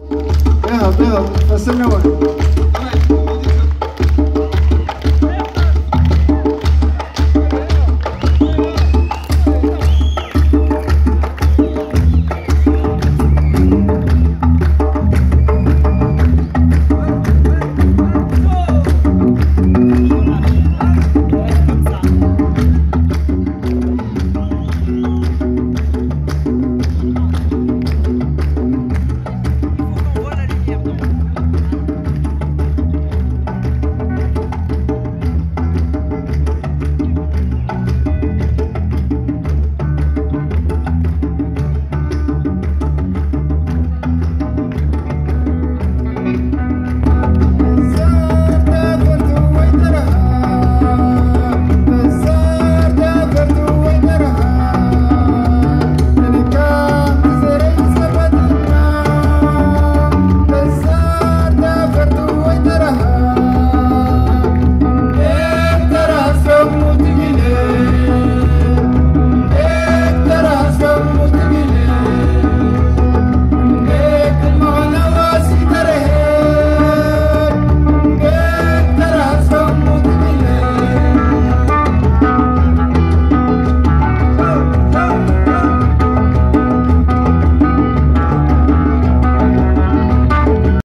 Yeah, yeah, that's a new one.